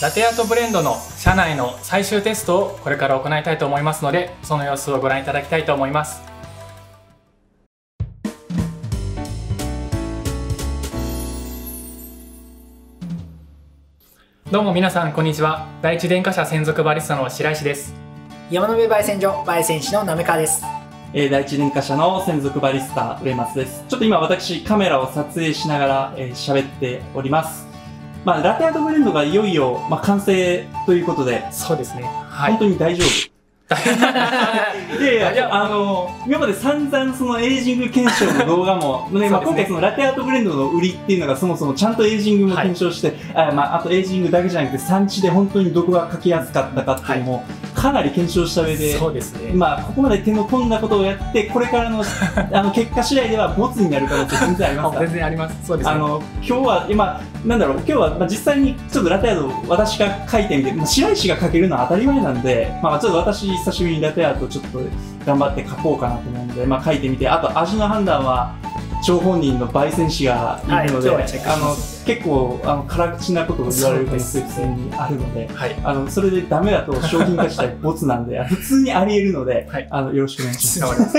ラテアートブレンドの社内の最終テストをこれから行いたいと思いますのでその様子をご覧いただきたいと思いますどうも皆さんこんにちは第一電化社専属バリスタの白石です山辺焙煎所焙煎士のなめかですえー、第一電化社の専属バリスタ、上松です。ちょっと今私、カメラを撮影しながら喋、えー、っております。まあ、ラテアートブレンドがいよいよ、まあ、完成ということで、そうですね。はい、本当に大丈夫。いやいや、いやあの、今まで散々そのエイジング検証の動画も、ね、まあ、今回そのラテアートブレンドの売りっていうのがそもそもちゃんとエイジングも検証して、はい、あまあ、あとエイジングだけじゃなくて産地で本当にどこが描きやすかったかっていうのも、かなり検証した上で、そうですね。まあ、ここまで手の込んだことをやって、これからの あの結果次第ではボツになる可能性全然ありますか全然あります。そうです、ね、あの、今日は、今、なんだろう、今日は、まあ、実際にちょっとラテアート私が書いてみて、まあ、白石が書けるのは当たり前なんで、まあ、ちょっと私久しぶりにラテアートちょっと頑張って書こうかなと思うんで、まあ、書いてみて、あと味の判断は、張本人の焙煎師がいるので、はい、あの結構あの辛口なことを言われる可能性にあるので、はい、あのそれでダメだと商品化したいボツなんで、普通にあり得るので、はい、あのよろしくお願いします。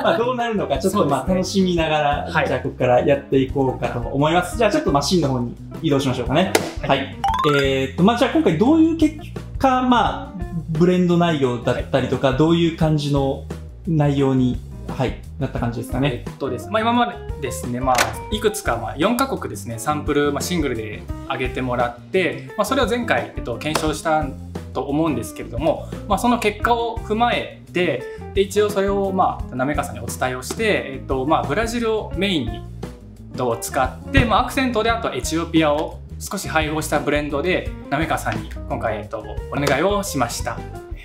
まあどうなるのかちょっとまあ楽しみながら、ね、じゃあここからやっていこうかと思います。じゃあちょっとマシンの方に移動しましょうかね。はい。えー、っとまあじゃあ今回どういう結果まあブレンド内容だったりとか、どういう感じの内容にはい、なった感じですかね。えっとですまあ、今までですね、まあ、いくつか、まあ、4カ国ですねサンプル、まあ、シングルで上げてもらって、まあ、それを前回、えっと、検証したと思うんですけれども、まあ、その結果を踏まえてで一応それを、まあ、なめかさんにお伝えをして、えっとまあ、ブラジルをメインにを使って、まあ、アクセントであとエチオピアを少し配合したブレンドでなめかさんに今回、えっと、お願いをしました。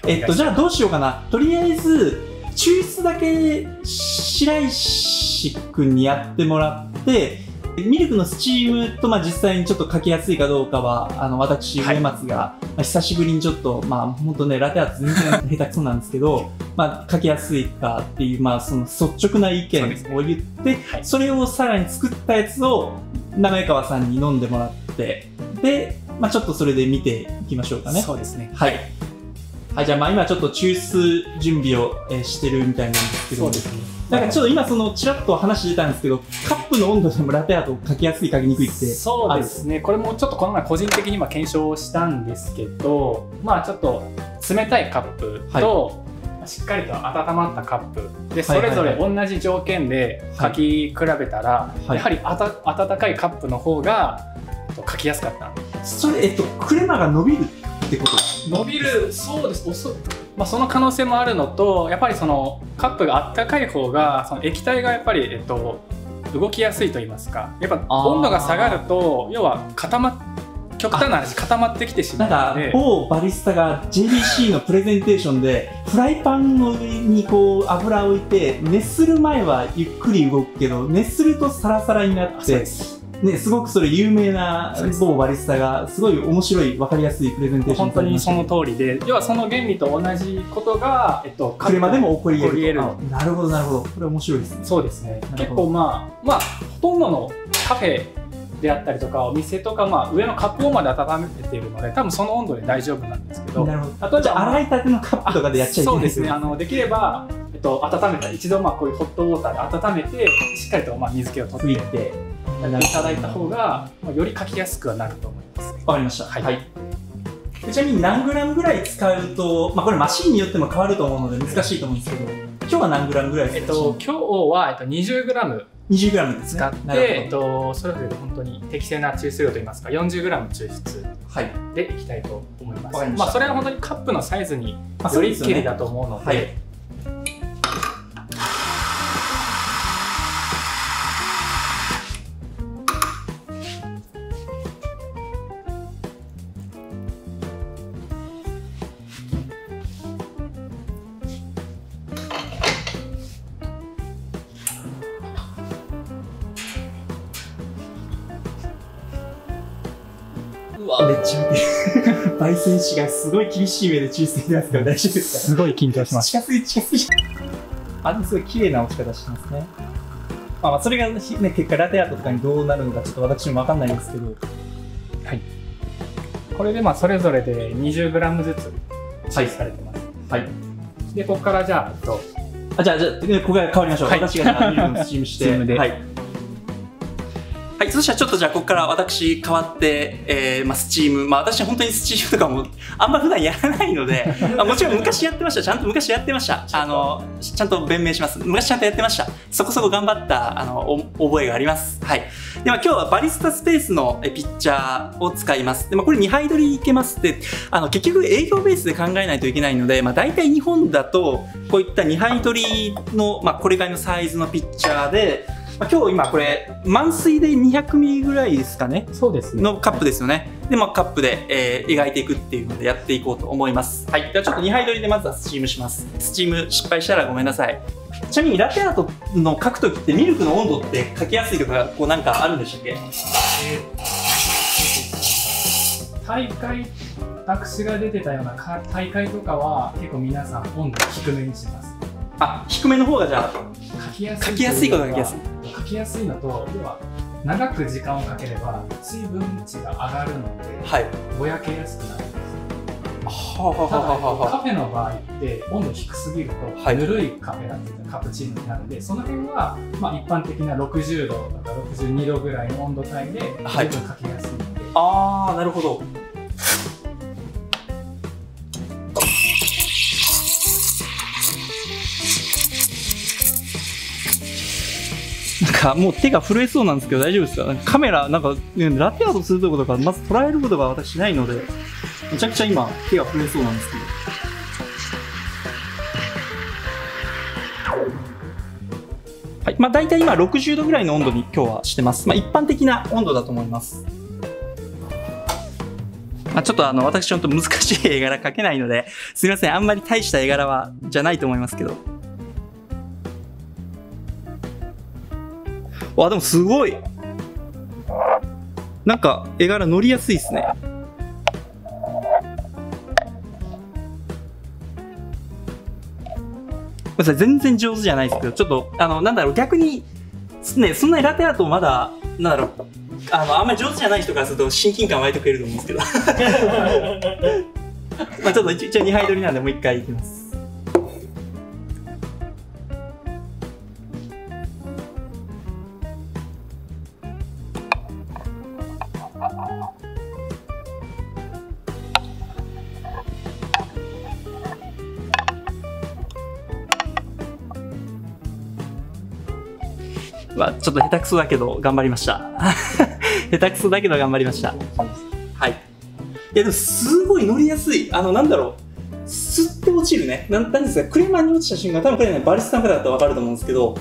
えっと、じゃあどうしようかな。とりあえず、抽出だけ白石君にやってもらって、ミルクのスチームと、まあ、実際にちょっと書きやすいかどうかは、あの、私、上松が、まあ、久しぶりにちょっと、まあ、本当ね、ラテアート全然下手くそなんですけど、まあ、書きやすいかっていう、まあ、その率直な意見を言って、そ、ねはい、それをさらに作ったやつを、長井川さんに飲んでもらって、で、まあ、ちょっとそれで見ていきましょうかね。そうですね。はい。はい、じゃあまあ今ちょっと抽出準備を、えー、してるみたいなんですけど、そうですね。なんかちょっと今そのちらっと話出たんですけど、カップの温度でもラテアート書きやすい書きにくいってそうですね。これもちょっとこの前個人的に今検証したんですけど、まあちょっと冷たいカップと、はい、しっかりと温まったカップでそれぞれ同じ条件で書き比べたら、はい、やはりあた温かいカップの方が書きやすかった。それえっとクレマが伸びるってこと。伸びるそうです。遅まあ、その可能性もあるのとやっぱりそのカップがあったかい方がその液体がやっぱり、えっと、動きやすいと言いますか。やっぱ温度が下がると要は固ま極端な話固まってきてしまうなんか某バリスタが JBC のプレゼンテーションでフライパンの上にこう油を置いて熱する前はゆっくり動くけど熱するとサラサラになってね、すごくそれ有名な某バリスタがすごい面白い分かりやすいプレゼンテーション本当にその通りで。要はその原理と同じことが、えっと、車でも起こり得るなるほどなるほど。これ面白いですね。そうですね。結構まあまあほとんどのカフェであったりとかお店とか、まあ、上の加工まで温めているので多分その温度で大丈夫なんですけど。なるほど。あとじゃあ洗いたてのカップとかでやっちゃいけないそうですね。あのできれば、えっと、温めた一度まあこういうホットウォーターで温めてしっかりとまあ水気を取っていただいた方が、まあ、より書きやすくはなると思います、わかりました。はい。はい、ちなみに何グラムぐらい使うと、まあ、これマシンによっても変わると思うので難しいと思うんですけど、今日は何グラムぐらいですか、えっと、今日は、えっと、20グラム。20グラム使って、ね、えっと、それぞれ本当に適正な抽出量といいますか、40グラム抽出でいきたいと思います。はい、まあ、それは本当にカップのサイズによりきりだと思うので、てる。焙煎士がすごい厳しい目で抽出してますけど大丈夫ですかすごい緊張します。近づい、近づい。あ、ですごい綺麗な落ち方してますね。まあ、それが、ね、結果ラテアートとかにどうなるのかちょっと私もわかんないんですけど。はい。これでまあそれぞれで 20g ずつチーされてます。はい。で、ここからじゃあ、えっとあ、じゃあ、じゃあ、ここから変わりましょう。はい私がじゃあスチームして。はい。はい、そしたらちょっとじゃあここから私変わって、えー、まあスチーム、まあ私本当にスチームとかもあんま普段やらないので、ま あ、もちろん昔やってました、ちゃんと昔やってました。あの、ちゃんと弁明します。昔ちゃんとやってました。そこそこ頑張った、あの、お覚えがあります。はい。で、まあ今日はバリスタスペースのえピッチャーを使います。で、まあこれ2杯取りいけますって、あの、結局営業ベースで考えないといけないので、まあ大体日本だと、こういった2杯取りの、まあこれぐらいのサイズのピッチャーで、まあ、今日今これ満水で200ミリぐらいですかね？そうですね。のカップですよね。で、まあ、カップで、えー描いていくっていうのでやっていこうと思います。はい。ではちょっと2杯取りでまずはスチームします。スチーム失敗したらごめんなさい。ちなみにラテアートの書くときってミルクの温度って書きやすいとか、こうなんかあるんでしたっけ？大会、私が出てたようなか大会とかは結構皆さん温度低めにします。あ、低めの方がじゃあ、書きやすい書きやすいことが書きやすいい書きやすいのと要は長く時間をかければ水分値が上がるのではい。ぼやけやすくなるんですはあ、はあただはあはあは。カフェの場合って温度低すぎると、はい。ぬるいカフェラテカプチーノになるんでその辺は、まあ、一般的な60度とか62度ぐらいの温度帯で十分はいかけやすいので、あー、なるほど。かもう手が震えそうなんですけど大丈夫ですか？カメラ、なんか、ラテアートするとことかまず捉えることが私ないので、めちゃくちゃ今手が震えそうなんですけど。はい。まあ大体今60度ぐらいの温度に今日はしてます。まあ一般的な温度だと思います。まあ、ちょっとあの、私ちょっと難しい絵柄描けないので、すみません。あんまり大した絵柄は、じゃないと思いますけど。わ、でもすごい。なんか、絵柄乗りやすいですね。ごめんなさい、全然上手じゃないですけど、ちょっと、あの、なんだろう、逆に、ね、そんなにラテアートまだ、なんだろう、あの、あんまり上手じゃない人からすると親近感湧いてくれると思うんですけど。まあちょっと一一応2杯取りなんでもう一回いきます。まあちょっと下手くそだけど頑張りました。下手くそだけど頑張りました。はい。いや、でも、すごい乗りやすい。あの、なんだろう。吸って落ちるね。なんなんですか、クレマに落ちた瞬間、多分これね、バリスタの方だったらわかると思うんですけど、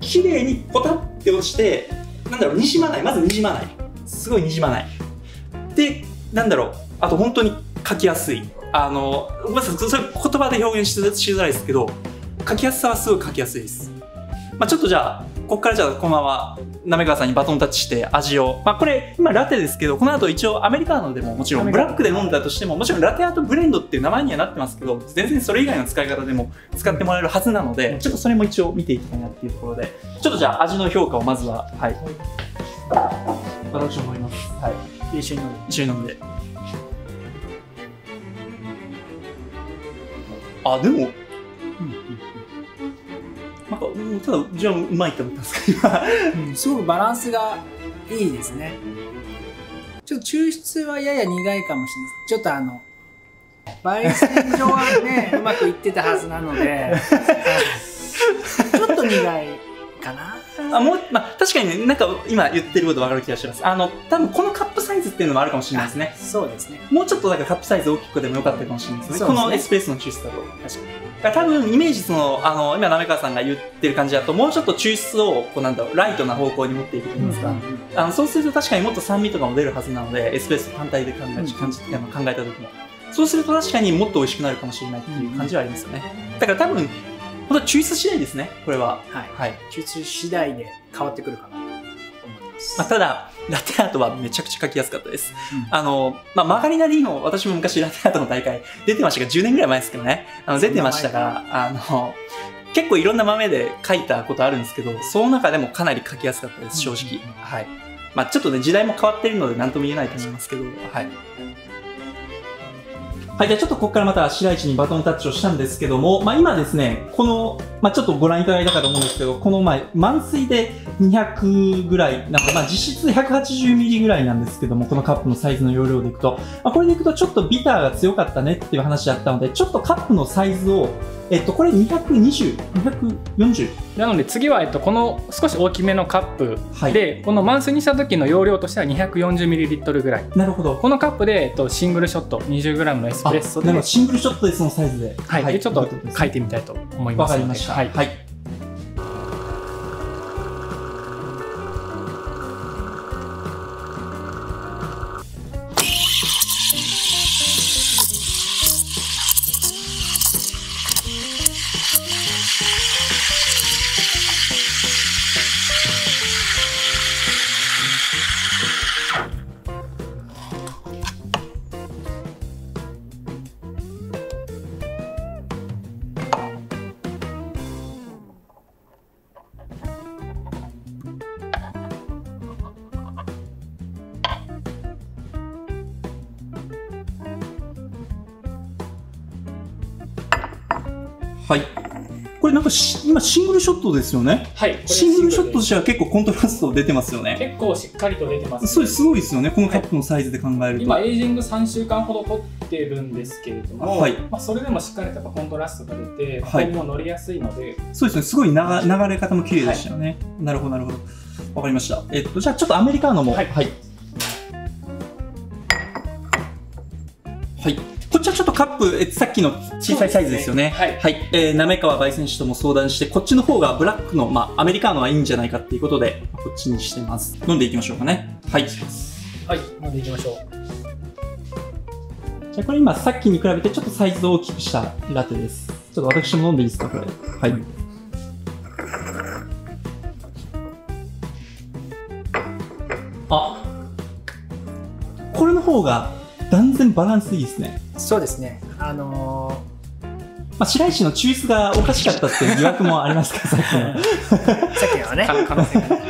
綺麗にポタって落ちて、なんだろう、にじまない。まずにじまない。すごいにじまない。で、なんだろう。あと、本当に書きやすい。あの、ごめんなさい、それ言葉で表現しづしづらいですけど、書きやすさはすごい書きやすいです。まあちょっとじゃあ、ここからじゃあ、このまま、滑川さんにバトンタッチして味を。まあこれ、今ラテですけど、この後一応アメリカーノでももちろん、ブラックで飲んだとしても、もちろんラテアートブレンドっていう名前にはなってますけど、全然それ以外の使い方でも使ってもらえるはずなので、ちょっとそれも一応見ていきたいなっていうところで、ちょっとじゃあ味の評価をまずは、はい。私思います。はい。一緒に飲む一緒に飲んで。あ、でも、なんか、うんただ、じゃあうまいって思ったんですか、今。うんすごくバランスがいいですねちょっと抽出はやや苦いかもしれないですちょっとあの焙煎所はね うまくいってたはずなのでちょっと苦いかなあもう、まあ、確かにね、なんか今言ってること分かる気がします。あの、多分このカップサイズっていうのもあるかもしれないですね。そうですねもうちょっとなんかカップサイズ大きくてもよかったかもしれないですね。すねこのエスプレッソの抽出だと。確かに。多分イメージその、あの、今、滑川さんが言ってる感じだと、もうちょっと抽出を、こうなんだろう、ライトな方向に持っていくといいますか。あのそうすると確かにもっと酸味とかも出るはずなので、エスプレッソ単体で考え,、うん感じあの考えた時も。そうすると確かにもっと美味しくなるかもしれないっていう感じはありますよね。だから多分、本当抽出次第ですね、これは。はいはい。抽出次第で変わってくるかなまあ、ただ、ラテアートはめちゃくちゃ書きやすかったです。うんあの、まあ、マガリナリーノ、私も昔ラテアートの大会出てましたが、10年ぐらい前ですけどね。あの、出てましたが、あの、結構いろんな豆で書いたことあるんですけど、その中でもかなり書きやすかったです、正直。はい。まあ、ちょっとね、時代も変わってるので何とも言えないと思いますけど、はい。はい、じゃあちょっとここからまた白市にバトンタッチをしたんですけども、まあ今ですね、この、まあちょっとご覧いただいたかと思うんですけど、この前、満水で200ぐらい、なんかまあ実質180ミリぐらいなんですけども、このカップのサイズの容量でいくと、まあこれでいくとちょっとビターが強かったねっていう話だったので、ちょっとカップのサイズを、えっと、これ220、240? なので次は、えっと、この少し大きめのカップはい。で、この満水にした時の容量としては 240ml ぐらいなるほど。このカップで、えっと、シングルショット 20g のエであなるほどシングルショットでそのサイズで。はい、でちょっと書いてみたいと思いますわかりました。はいはい。はい。今シングルショットですよね。はい、シングルショットとシしては結構コントラスト出てますよね。結構しっかりと出てます、それすごいですよね。このカップのサイズで考えると。今エイジング3週間ほど取ってるんですけれども、はいまあ、それでもしっかりとやっぱコントラストが出て、はいここも乗りやすいので、そうですね。すごい流流れ方も綺麗でしたよね。なるほど、なるほど。わかりました。えっと、じゃあちょっとアメリカーノも。はいはい。はいちょっとカップ、えさっきの小さいサイズですよね。そうですねはい。えー、なめかわ焙煎師とも相談して、こっちの方がブラックの、まあ、アメリカーノはいいんじゃないかっていうことで、こっちにしてます。飲んでいきましょうかね。はい。じはい、飲んでいきましょう。ゃあこれ今、さっきに比べてちょっとサイズを大きくしたラテです。ちょっと私も飲んでいいですか、これ。はい。あこれの方が断然バランスいいですね。そうですね。あのまあ、白石の抽出がおかしかったっていう疑惑もありますか、さっきの。ーさっきのはね、か可能性がね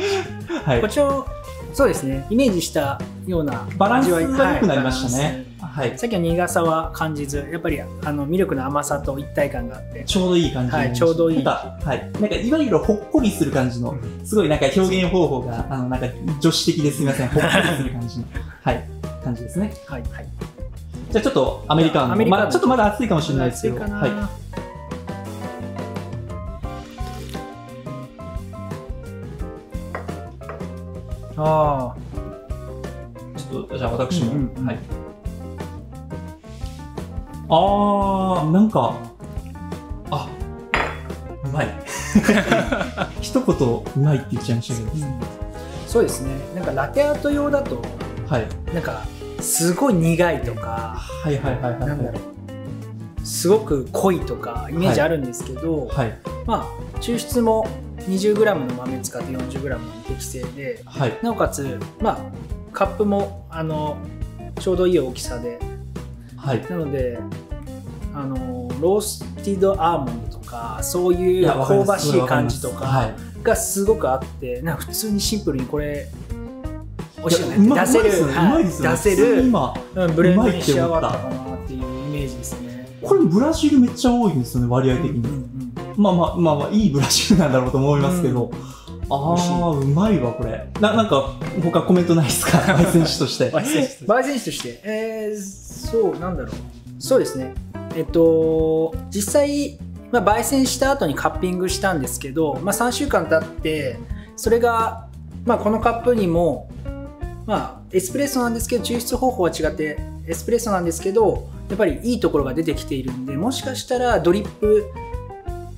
はいこっ。ちを、そうですね、イメージしたようなバランスが良くなりましたはいね。はい。さっきの苦さは感じず、やっぱりあのミルクの甘さと一体感があって、ちょうどいい感じはいちょうどいいなんか、はい。なんか、いわゆるほっこりする感じの、すごいなんか表現方法が、あの、なんか女子的ですみません。ほっこりする感じの、はい、感じですね。はい。はい。じゃあちょっとアメリカンの、まあちょっとまだ暑いかもしれないですけど、はい。あちょっと、じゃあ私も、うんうんうんはい。あー、なんか、あ、うまい。一言、うまいって言っちゃいましたけど、あ、そうですね。なんかラテアート用だと、はい。なんかすごい苦いとか、はいはいはいはい。なんだろう、すごく濃いとかイメージあるんですけど、はい。まあ抽出も 20g の豆使って 40g の適正で、はい。なおかつまあカップもあのちょうどいい大きさで、はい。なので。あのロースティドアーモンドとかそういう香ばしい感じとかはい。がすごくあってなんか普通にシンプルにこれ美味しいよねいやうま出せるうまいですよねはい出せる、今、うん、ブレンドに仕上がったかなっていうイメージですね。これブラジルめっちゃ多いんですよね、割合的に。うんうんまあまあまあまあ、いいブラジルなんだろうと思いますけど。ああ、うまいわ、これ。な、なんか、他コメントないですか？焙煎士として。焙煎室焙煎士として、えー、そう、なんだろう。そうですね。えっと、実際、まあ、焙煎した後にカッピングしたんですけど、まあ、3週間経って、それが、まあ、このカップにも、まあ、エスプレッソなんですけど、抽出方法は違って、エスプレッソなんですけど、やっぱりいいところが出てきているんで、もしかしたらドリップ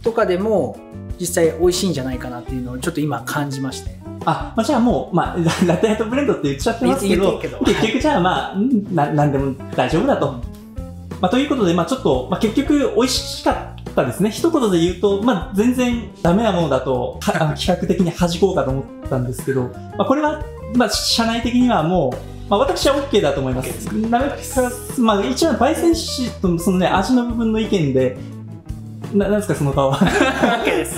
とかでも、実際美味しいんじゃないかなっていうのをちょっと今感じまして。あ、まあ、じゃあもう、まあ、ラ ラテアートブレンドって言っちゃってますけど、けど結局じゃあまあ、うんな、なんでも大丈夫だと。まあ、ということで、まあ、ちょっと、まあ、結局、美味しかったですね。一言で言うと、まあ、全然ダメなものだと、はあの企画的に弾こうかと思ったんですけど、まあ、これは、まあ、社内的にはもう、まあ、私は OK だと思います。なめかまあ、一応、焙煎士とそのね、味の部分の意見で、ななんですか、その顔は。OK です。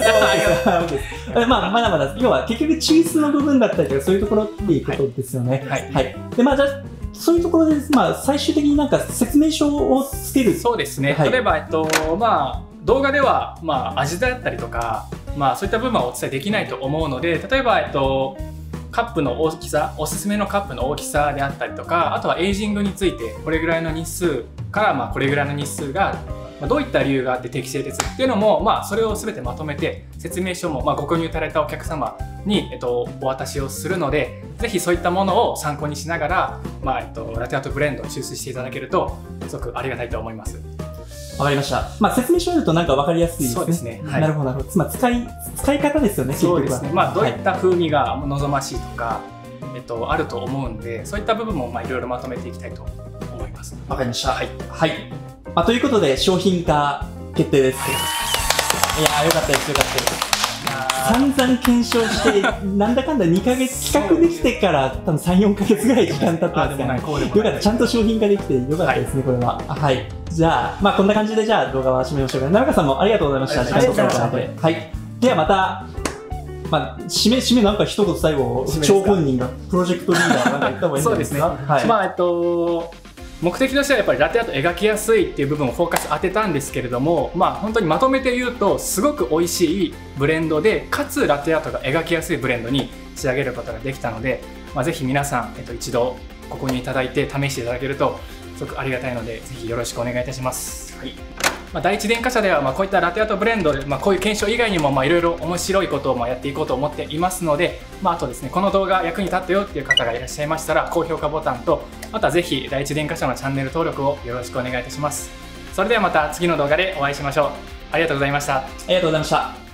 まあ、まだまだ、要は結局抽出の部分だったりとか、そういうところっていうことですよね。はいはい。で、まあ、じゃあ、そういうところで、まあ、最終的になんか説明書をつける。そうですね、はい例えば、えっとまあ、動画では、まあ、味だったりとか、まあ、そういった部分はお伝えできないと思うので例えば、えっと、カップの大きさおすすめのカップの大きさであったりとかあとはエイジングについてこれぐらいの日数から、まあ、これぐらいの日数がどういった理由があって適正ですっていうのも、まあ、それを全てまとめて説明書も、まあ、ご購入いただいたお客様に、えっと、お渡しをするのでぜひそういったものを参考にしながら、まあえっと、ラテアートブレンドを抽出していただけるとすごくありがたいと思います。わかりました。まあ、説明書を読むとなんかわかりやすいですね。そうですねはいなるほど、なるほど。つまり、使い、使い方ですよね、そうですね、まあ、どういっはた風味が望ましいとか、えっと、あると思うんでそういった部分もまあいろいろまとめていきたいと思います。わかりました。はい、はい。まあ、ということで、商品化決定です。いやー、よかったです、よかったです。散々検証して、なんだかんだ2ヶ月、企画できてから多分3、4ヶ月ぐらい時間経ってますからあでもない、こうでもないよかった、ちゃんと商品化できてよかったですね、これは。はい。じゃあ、まあこんな感じで、じゃあ動画は締めましょうか。奈良川さんもありがとうございました。あ時間取はい。ではまた、まあ、締め、締めなんか一言最後張本人がプロジェクトリーダーなんか言った方がいいんですね、ないですか。はい。まあえっと目的としてはやっぱりラテアート描きやすいっていう部分をフォーカス当てたんですけれどもまあ本当にまとめて言うとすごく美味しいブレンドでかつラテアートが描きやすいブレンドに仕上げることができたので、まあ、ぜひ皆さん、えっと、一度ご購入いただいて試していただけるとすごくありがたいのでぜひよろしくお願いいたします。はいまあ、第一電化社ではまあこういったラテアートブレンドで、まあ、こういう検証以外にもまあいろいろ面白いことをまあやっていこうと思っていますので、まあ、あとですねこの動画役に立ったよっていう方がいらっしゃいましたら高評価ボタンとまたぜひ第一電化社のチャンネル登録をよろしくお願いいたします。それではまた次の動画でお会いしましょう。ありがとうございました。ありがとうございました。